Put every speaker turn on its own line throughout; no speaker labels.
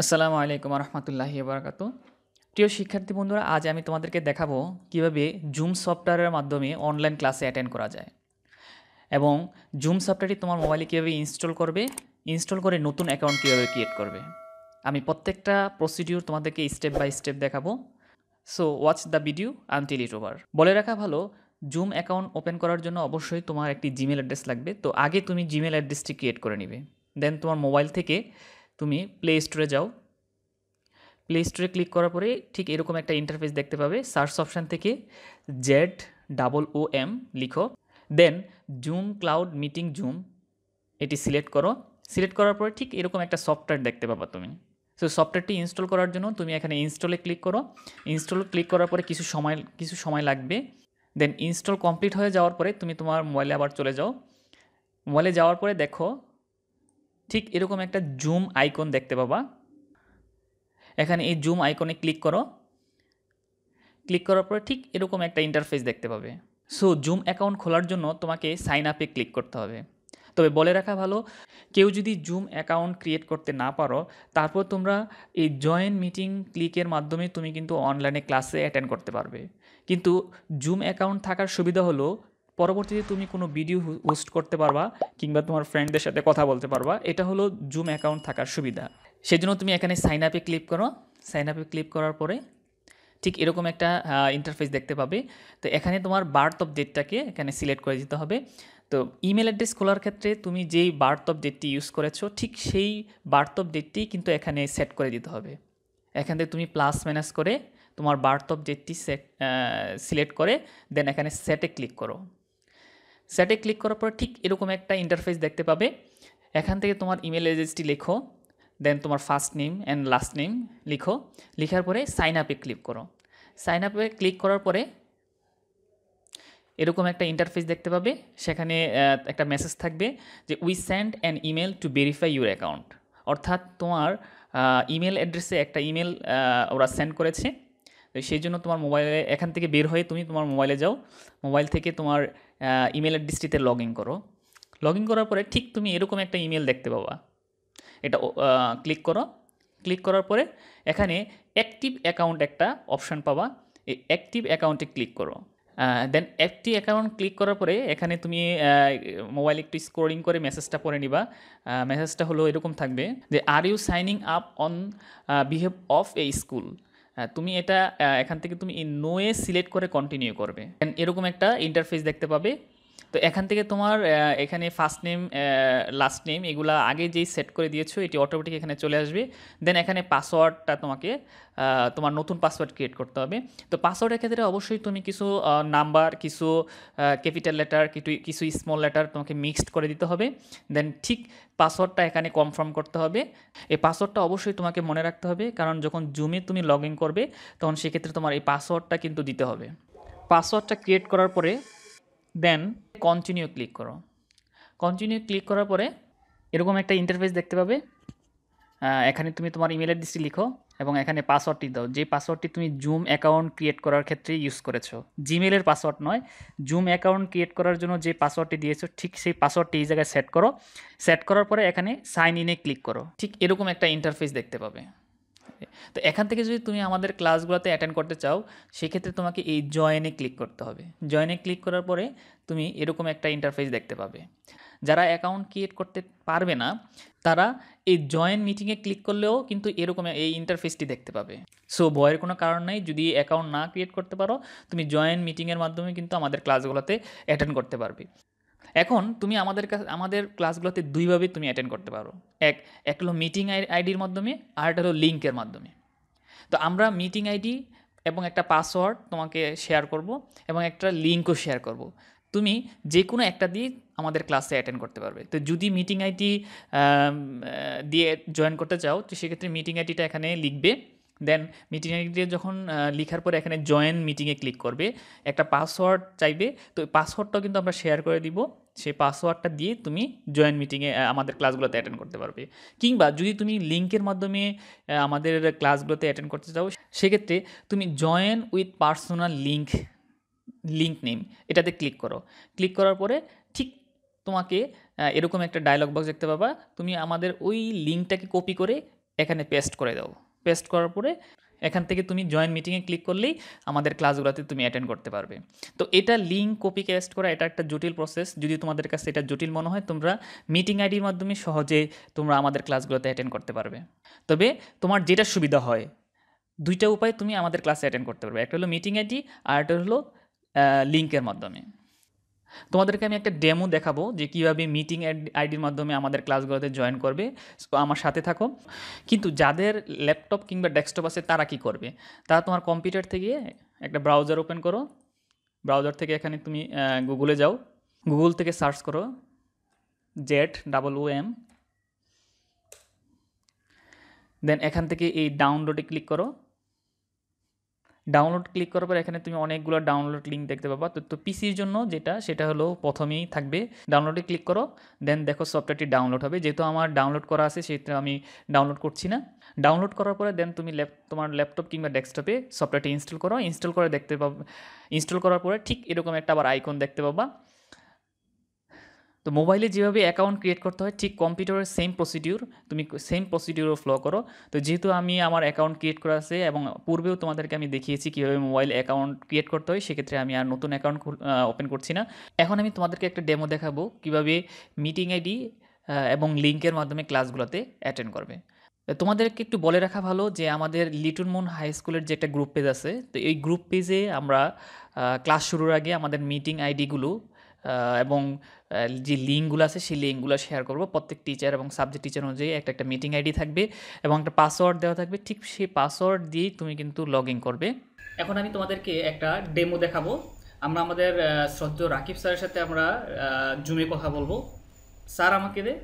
আসসালামু আলাইকুম রহমতুল্লাহি বারাকাতু। প্রিয় শিক্ষার্থী বন্ধুরা, আজ আমি তোমাদেরকে দেখাবো কীভাবে জুম সফটওয়্যারের মাধ্যমে অনলাইন ক্লাসে অ্যাটেন্ড করা যায়। এবং জুম সফটওয়্যারটি তোমার মোবাইলে কীভাবে ইনস্টল করবে ইনস্টল করে নতুন অ্যাকাউন্ট কীভাবে ক্রিয়েট করবে। আমি প্রত্যেকটা প্রসিডিউর তোমাদেরকে স্টেপ বাই স্টেপ দেখাবো। So watch the video until it over বলে রাখা ভালো জুম অ্যাকাউন্ট ওপেন করার জন্য অবশ্যই তোমার একটি জিমেল অ্যাড্রেস লাগবে। তো আগে তুমি জিমেল অ্যাড্রেসটি ক্রিয়েট করে নিবে। দেন তোমার মোবাইল থেকে তুমি প্লে স্টোরে যাও। প্লে স্টোরে ক্লিক করার পরে ঠিক এরকম একটা ইন্টারফেস দেখতে পাবে। সার্চ অপশান থেকে জেড ডাবল ও এম লিখো। Then zoom cloud meeting zoom এটি সিলেক্ট করো। সিলেক্ট করার পরে ঠিক এরকম একটা সফটওয়্যার দেখতে পাবা তুমি। সো সফটওয়্যারটি ইনস্টল করার জন্য তুমি এখানে ইনস্টলে ক্লিক করো। ইনস্টল ক্লিক করার পরে কিছু সময় কিছু সময় লাগবে। দেন ইনস্টল কমপ্লিট হয়ে যাওয়ার পরে তুমি তোমার মোবাইলে আবার চলে যাও। মোবাইলে যাওয়ার পরে দেখো ঠিক এরকম একটা জুম আইকন দেখতে পাবা। এখানে এই জুম আইকনে ক্লিক করো। ক্লিক করার পরে ঠিক এরকম একটা ইন্টারফেস দেখতে পাবে। সো জুম অ্যাকাউন্ট খোলার জন্য তোমাকে সাইন আপে ক্লিক করতে হবে। তবে বলে রাখা ভালো, কেউ যদি জুম অ্যাকাউন্ট ক্রিয়েট করতে না পারো, তারপর তোমরা এই জয়েন মিটিং ক্লিকের মাধ্যমে তুমি কিন্তু অনলাইনে ক্লাসে অ্যাটেন্ড করতে পারবে। কিন্তু জুম অ্যাকাউন্ট থাকার সুবিধা হলো পরবর্তীতে তুমি কোনো ভিডিও হোস্ট করতে পারবা কিংবা তোমার ফ্রেন্ডদের সাথে কথা বলতে পারবা। এটা হলো জুম অ্যাকাউন্ট থাকার সুবিধা। সেজন্য তুমি এখানে সাইন আপে ক্লিক করো। সাইন আপে ক্লিক করার পরে ঠিক এরকম একটা ইন্টারফেস দেখতে পাবে। তো এখানে তোমার বার্থ অফ ডেটটাকে এখানে সিলেক্ট করে দিতে হবে। তো ইমেল অ্যাড্রেস খোলার ক্ষেত্রে তুমি যেই বার্থ অফ ডেটটি ইউজ করেছ, ঠিক সেই বার্থ অফ ডেটটি কিন্তু এখানে সেট করে দিতে হবে। এখান থেকে তুমি প্লাস মাইনাস করে তোমার বার্থ অফ ডেটটি সিলেক্ট করে দেন এখানে সেটে ক্লিক করো। সেটে ক্লিক করার পর ঠিক এরকম একটা ইন্টারফেস দেখতে পাবে। এখান থেকে তোমার ইমেল অ্যাড্রেসটি লেখো দেন তোমার first name and last name লিখো। লেখার পরে সাইন আপে ক্লিক করো। সাইন আপে ক্লিক করার পরে এরকম একটা ইন্টারফেস দেখতে পাবে। সেখানে একটা মেসেজ থাকবে যে we send an email to verify your account অর্থাৎ তোমার ইমেল অ্যাড্রেসে একটা ইমেল ওরা সেন্ড করেছে। সেই জন্য তোমার মোবাইলে এখান থেকে বের হয়ে তুমি তোমার মোবাইলে যাও। মোবাইল থেকে তোমার ইমেল অ্যাড্রেসটিতে লগ ইন করো। লগ ইন করার পরে ঠিক তুমি এরকম একটা ইমেল দেখতে পাবা। এটা ক্লিক করো। ক্লিক করার পরে এখানে অ্যাক্টিভ অ্যাকাউন্ট একটা অপশান পাবা। এই অ্যাক্টিভ অ্যাকাউন্টে ক্লিক করো। দেন অ্যাক্টিভ অ্যাকাউন্ট ক্লিক করার পরে এখানে তুমি মোবাইল একটু স্ক্রোলিং করে মেসেজটা পড়ে নিবা। মেসেজটা হলো এরকম থাকবে যে are you signing up on behalf of a school তুমি এটা এখান থেকে তুমি এই নোয়ে সিলেক্ট করে কন্টিনিউ করবে। এরকম একটা ইন্টারফেস দেখতে পাবে। তো এখান থেকে তোমার এখানে ফার্স্ট নেম লাস্ট নেম এগুলো আগে যেই সেট করে দিয়েছ, এটি অটোমেটিক এখানে চলে আসবে। দেন এখানে পাসওয়ার্ডটা তোমাকে তোমার নতুন পাসওয়ার্ড ক্রিয়েট করতে হবে। তো পাসওয়ার্ডের ক্ষেত্রে অবশ্যই তুমি কিছু নাম্বার কিছু ক্যাপিটাল লেটার কিছু কিছু স্মল লেটার তোমাকে মিক্সড করে দিতে হবে। দেন ঠিক পাসওয়ার্ডটা এখানে কনফার্ম করতে হবে। এই পাসওয়ার্ডটা অবশ্যই তোমাকে মনে রাখতে হবে, কারণ যখন জুমে তুমি লগ ইন করবে, তখন সেক্ষেত্রে তোমার এই পাসওয়ার্ডটা কিন্তু দিতে হবে। পাসওয়ার্ডটা ক্রিয়েট করার পরে দেন কন্টিনিউ ক্লিক করো। কন্টিনিউ ক্লিক করার পরে, এরকম একটা ইন্টারফেস দেখতে পাবে। এখানে তুমি তোমার ইমেল অ্যাড্রেসটি লিখো। এবং এখানে পাসওয়ার্ডটি দাও। যে পাসওয়ার্ডটি তুমি জুম অ্যাকাউন্ট ক্রিয়েট করার ক্ষেত্রে ইউজ করেছ। জিমেলের পাসওয়ার্ড নয়। জুম অ্যাকাউন্ট ক্রিয়েট করার জন্য যে পাসওয়ার্ডটি দিয়েছ, ঠিক সেই পাসওয়ার্ডটি এই জায়গায় সেট করো। সেট করার পরে এখানে সাইন ইনে ক্লিক করো। ঠিক এরকম একটা ইন্টারফেস দেখতে পাবে। তো এখান থেকে যদি তুমি আমাদের ক্লাসগুলোতে অ্যাটেন্ড করতে চাও, সেক্ষেত্রে তোমাকে এই জয়েনে ক্লিক করতে হবে। জয়েনে ক্লিক করার পরে তুমি এরকম একটা ইন্টারফেস দেখতে পাবে। যারা অ্যাকাউন্ট ক্রিয়েট করতে পারবে না, তারা এই জয়েন মিটিংয়ে ক্লিক করলেও কিন্তু এরকম এই ইন্টারফেসটি দেখতে পাবে। সো ভয়ের কোনো কারণ নেই, যদি অ্যাকাউন্ট না ক্রিয়েট করতে পারো, তুমি জয়েন মিটিংয়ের মাধ্যমে কিন্তু আমাদের ক্লাসগুলোতে অ্যাটেন্ড করতে পারবে। এখন তুমি আমাদের কাছে, আমাদের ক্লাসগুলোতে দুইভাবে তুমি অ্যাটেন্ড করতে পারো। এক এক হলো মিটিং আইডির মাধ্যমে, আর একটা হলো লিঙ্কের মাধ্যমে। তো আমরা মিটিং আইডি এবং একটা পাসওয়ার্ড তোমাকে শেয়ার করব এবং একটা লিঙ্কও শেয়ার করব। তুমি যে কোনো একটা দিয়ে আমাদের ক্লাসে অ্যাটেন্ড করতে পারবে। তো যদি মিটিং আইডি দিয়ে জয়েন করতে চাও, তো সেক্ষেত্রে মিটিং আইডিটা এখানে লিখবে। দেন মিটিং আইডি যখন লিখার পরে এখানে জয়েন মিটিংয়ে ক্লিক করবে। একটা পাসওয়ার্ড চাইবে। তো পাসওয়ার্ডটাও কিন্তু আমরা শেয়ার করে দিব। সেই পাসওয়ার্ডটা দিয়ে তুমি জয়েন মিটিংয়ে আমাদের ক্লাসগুলোতে অ্যাটেন্ড করতে পারবে। কিংবা যদি তুমি লিঙ্কের মাধ্যমে আমাদের ক্লাসগুলোতে অ্যাটেন্ড করতে চাও, সেক্ষেত্রে তুমি join with personal link link name এটাতে ক্লিক করো। ক্লিক করার পরে ঠিক তোমাকে এরকম একটা ডায়লগ বক্স দেখতে পাবা। তুমি আমাদের ওই লিঙ্কটাকে কপি করে এখানে পেস্ট করে দাও। পেস্ট করার পরে এখান থেকে তুমি জয়েন মিটিংয়ে ক্লিক করলেই আমাদের ক্লাসগুলোতে তুমি অ্যাটেন্ড করতে পারবে। তো এটা লিঙ্ক কপি পেস্ট করা, এটা একটা জটিল প্রসেস যদি তোমাদের কাছে এটা জটিল মনে হয়, তোমরা মিটিং আইডির মাধ্যমে সহজে তোমরা আমাদের ক্লাসগুলোতে অ্যাটেন্ড করতে পারবে। তবে তোমার যেটা সুবিধা হয়, দুইটা উপায় তুমি আমাদের ক্লাসে অ্যাটেন্ড করতে পারবে। একটা হলো মিটিং আইডি আর একটা হলো লিঙ্কের মাধ্যমে। তোমাদেরকে আমি একটা ডেমো দেখাবো যে কীভাবে মিটিং আইডির মাধ্যমে আমাদের ক্লাসগুলোতে জয়েন করবে। আমার সাথে থাকো। কিন্তু যাদের ল্যাপটপ কিংবা ডেস্কটপ আছে, তারা কি করবে? তারা তোমার কম্পিউটার থেকে একটা ব্রাউজার ওপেন করো। ব্রাউজার থেকে এখানে তুমি গুগলে যাও। গুগল থেকে সার্চ করো। Z double O M then এখান থেকে এই ডাউনলোডে ক্লিক করো। ডাউনলোড ক্লিক করার পর এখানে তুমি অনেকগুলো ডাউনলোড লিঙ্ক দেখতে পাবা। তো তো পিসির জন্য যেটা, সেটা হলো প্রথমেই থাকবে ডাউনলোডে ক্লিক করো দেন দেখো সফটওয়্যারটি ডাউনলোড হবে। যেহেতু আমার ডাউনলোড করা আছে সেটা আমি ডাউনলোড করছি না। ডাউনলোড করার পরে দেন তুমি ল্যাপ তোমার ল্যাপটপ কিংবা ডেস্কটপে সফটওয়্যারটি ইনস্টল করো। ইনস্টল করে দেখতে পাবো ইনস্টল করার পরে ঠিক এরকম একটা আবার আইকন দেখতে পাবা। তো মোবাইলে যেভাবে অ্যাকাউন্ট ক্রিয়েট করতে হয়, ঠিক কম্পিউটারের সেম প্রসিডিউর তুমি সেম প্রসিডিউরও ফলো করো। তো যেহেতু আমি আমার অ্যাকাউন্ট ক্রিয়েট করা আছে এবং পূর্বেও তোমাদেরকে আমি দেখিয়েছি কীভাবে মোবাইল অ্যাকাউন্ট ক্রিয়েট করতে হয়, সেক্ষেত্রে আমি আর নতুন অ্যাকাউন্ট ওপেন করছি না। এখন আমি তোমাদেরকে একটা ডেমো দেখাবো কীভাবে মিটিং আইডি এবং লিঙ্কের মাধ্যমে ক্লাসগুলোতে অ্যাটেন্ড করবে। তোমাদেরকে একটু বলে রাখা ভালো যে আমাদের লিটন মুন হাই স্কুলের যে একটা গ্রুপ পেজ আছে, তো এই গ্রুপ পেজে আমরা ক্লাস শুরুর আগে আমাদের মিটিং আইডিগুলো এবং যে লিঙ্কগুলো আছে সেই লিঙ্কগুলো শেয়ার করব। প্রত্যেক টিচার এবং সাবজেক্ট টিচার অনুযায়ী একটা একটা মিটিং আইডি থাকবে এবং একটা পাসওয়ার্ড দেওয়া থাকবে। ঠিক সেই পাসওয়ার্ড দিয়েই তুমি কিন্তু লগ ইন করবে। এখন আমি তোমাদেরকে একটা ডেমো দেখাবো। আমরা আমাদের শ্রদ্ধেয় রাকিব স্যারের সাথে আমরা জুমে কথা বলব। স্যার আমাকে দে,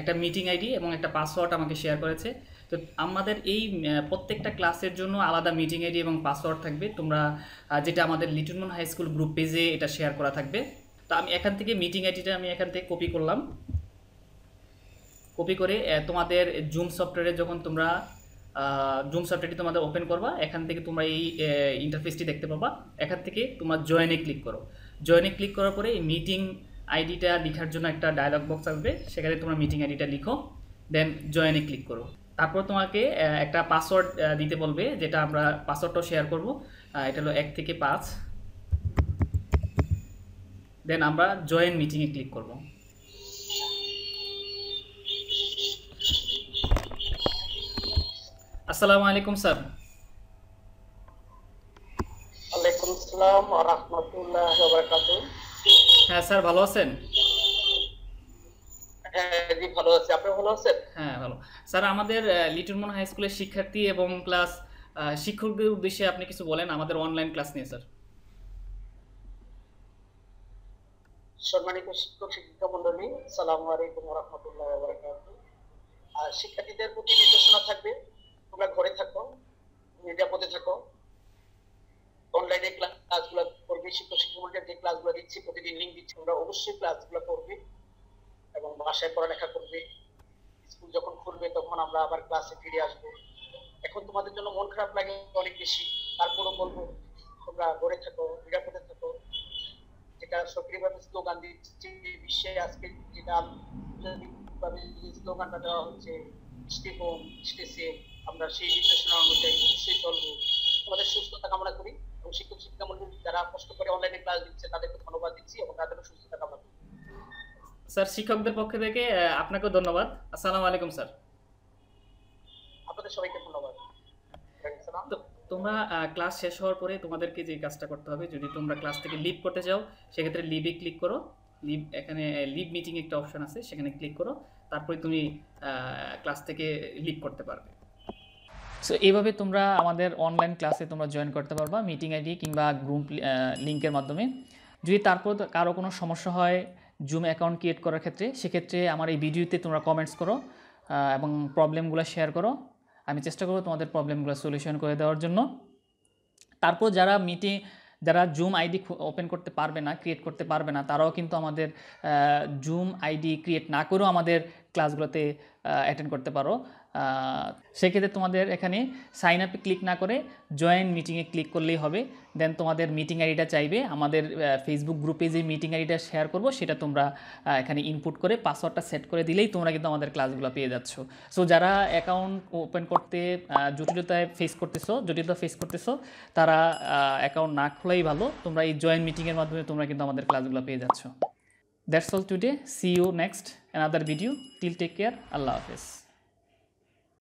একটা মিটিং আইডি এবং একটা পাসওয়ার্ড আমাকে শেয়ার করেছে। তো আমাদের এই প্রত্যেকটা ক্লাসের জন্য আলাদা মিটিং আইডি এবং পাসওয়ার্ড থাকবে। তোমরা যেটা আমাদের লিটনমন হাই স্কুল গ্রুপ পেজে এটা শেয়ার করা থাকবে। তো আমি এখান থেকে মিটিং আইডিটা আমি এখান থেকে কপি করলাম। কপি করে তোমাদের জুম সফটওয়্যারে যখন তোমরা জুম সফটওয়্যারটি তোমাদের ওপেন করবা, এখান থেকে তোমরা এই ইন্টারফেসটি দেখতে পাবা। এখান থেকে তোমার জয়েনে ক্লিক করো। জয়েনে ক্লিক করার পরে এই মিটিং আইডিটা লেখার জন্য একটা ডায়লগ বক্স আসবে। সেখানে তোমরা মিটিং আইডিটা লিখো দেন জয়েনে ক্লিক করো। তারপর তোমাকে একটা পাসওয়ার্ড দিতে বলবে, যেটা আমরা পাসওয়ার্ডটাও শেয়ার করব। এটা হলো এক থেকে পাঁচ। দেন আমরা জয়েন মিটিংয়ে ক্লিক করব। আসসালামু আলাইকুম স্যার
আসসালাম ওয়া রাহমাতুল্লাহি ওয়া বারাকাতুহু।
হ্যাঁ স্যার ভালো আছেন?
হ্যাঁ জি ভালো আছি। আপনি ভালো আছেন?
হ্যাঁ ভালো। স্যার আমাদের হাই স্কুলের শিক্ষার্থী এবং ক্লাস শিক্ষকদের উদ্দেশ্যে আপনি কিছু বলেন আমাদের অনলাইন ক্লাস নিয়ে স্যার
সম্মানিত শিক্ষক, শিক্ষিকা মন্ডলী আসসালামু আলাইকুম রাহমাতুল্লাহি আর শিক্ষার্থীদের প্রতি নির্দেশনা থাকবে, তোমরা ঘরে থাকো নিরাপদে থাকো। অনলাইনে ক্লাসগুলো করবে, শিক্ষক শিক্ষকদের যে ক্লাসগুলো দিচ্ছি, প্রতিদিন লিঙ্ক দিচ্ছি, তোমরা অবশ্যই ক্লাসগুলো করবে এবং বাসায় পড়ালেখা করবে। স্কুল যখন খুলবে, তখন আমরা আবার ক্লাসে ফিরে আসব। এখন তোমাদের জন্য মন খারাপ লাগে অনেক বেশি, তারপরও বলব, তোমরা ঘরে থাকো নিরাপদে থাকো। যেটা সক্রিয়ভাবে স্লোগান দিচ্ছে বিশ্বে আজকে যেটা আন্তর্জাতিকভাবে যে স্লোগানটা দেওয়া হচ্ছে স্টে হোম স্টে সেফ আমরা সেই নির্দেশনা অনুযায়ী নিশ্চয়ই চলবো। তোমাদের সুস্থতা কামনা করি এবং শিক্ষক শিক্ষা মন্ডলী যারা কষ্ট করে অনলাইনে ক্লাস দিচ্ছে তাদেরকে ধন্যবাদ দিচ্ছি এবং তাদেরও সুস্থতা কামনা করি।
স্যার শিক্ষকদের পক্ষ থেকে আহ, আপনাকেও ধন্যবাদ। আসসালামু আলাইকুম স্যার।
আপনাদের সবাইকে ধন্যবাদ। আসসালাম।
তোমরা ক্লাস শেষ হওয়ার পরে তোমাদেরকে যে কাজটা করতে হবে, যদি তোমরা ক্লাস থেকে লিভ করতে যাও সেক্ষেত্রে লিভে ক্লিক করো। লিভ এখানে লিভ মিটিং একটা অপশন আছে, সেখানে ক্লিক করো। তারপরে তুমি ক্লাস থেকে লিভ করতে পারবে। সো এইভাবে তোমরা আমাদের অনলাইন ক্লাসে তোমরা জয়েন করতে পারবা মিটিং আইডি কিংবা গ্রুপ লিঙ্কের মাধ্যমে। যদি তারপর কারও কোনো সমস্যা হয় জুম অ্যাকাউন্ট ক্রিয়েট করার ক্ষেত্রে, সেক্ষেত্রে আমার এই ভিডিওতে তোমরা কমেন্টস করো এবং প্রবলেমগুলো শেয়ার করো। আমি চেষ্টা করব তোমাদের প্রবলেমগুলো সলিউশন করে দেওয়ার জন্য। তারপর যারা মিটিং যারা জুম আইডি ওপেন করতে পারবে না ক্রিয়েট করতে পারবে না, তারাও কিন্তু আমাদের জুম আইডি ক্রিয়েট না করেও আমাদের ক্লাসগুলোতে অ্যাটেন্ড করতে পারো। সেক্ষেত্রে তোমাদের এখানে সাইন আপে ক্লিক না করে জয়েন মিটিংয়ে ক্লিক করলেই হবে। দেন তোমাদের মিটিং আইডিটা চাইবে। আমাদের ফেসবুক গ্রুপে যে মিটিং আইডিটা শেয়ার করব, সেটা তোমরা এখানে ইনপুট করে পাসওয়ার্ডটা সেট করে দিলেই তোমরা কিন্তু আমাদের ক্লাসগুলো পেয়ে যাচ্ছ। সো যারা অ্যাকাউন্ট ওপেন করতে জটিলতায় ফেস করতেছো, জটিলতা ফেস করতেছো, তারা অ্যাকাউন্ট না খোলাই ভালো। তোমরা এই জয়েন মিটিংয়ের মাধ্যমে তোমরা কিন্তু আমাদের ক্লাসগুলো পেয়ে যাচ্ছ। that's all today. See you next another video. Till take care. Allah hafiz.